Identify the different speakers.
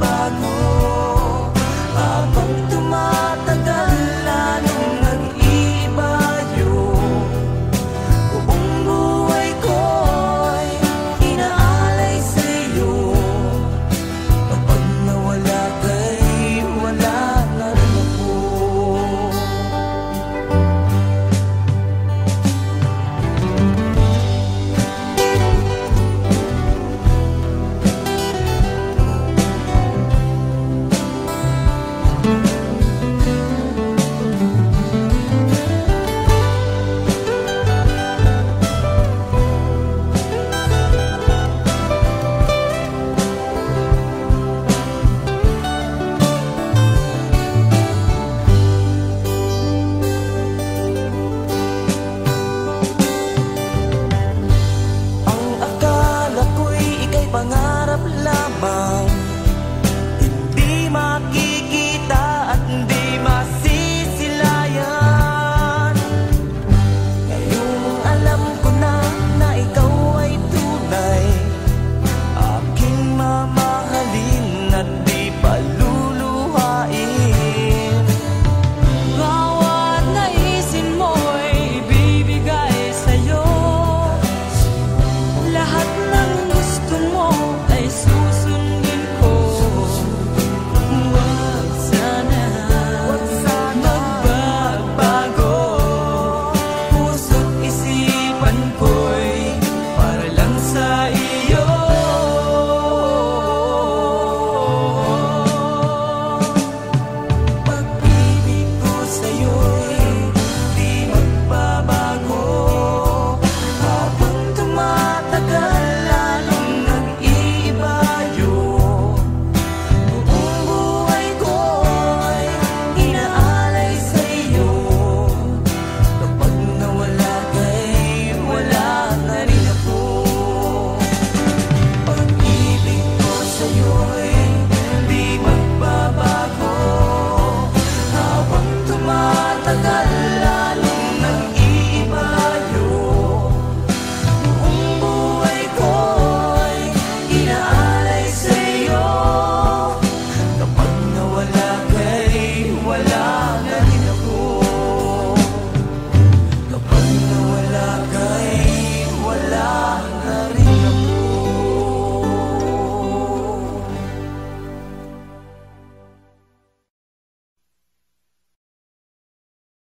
Speaker 1: ba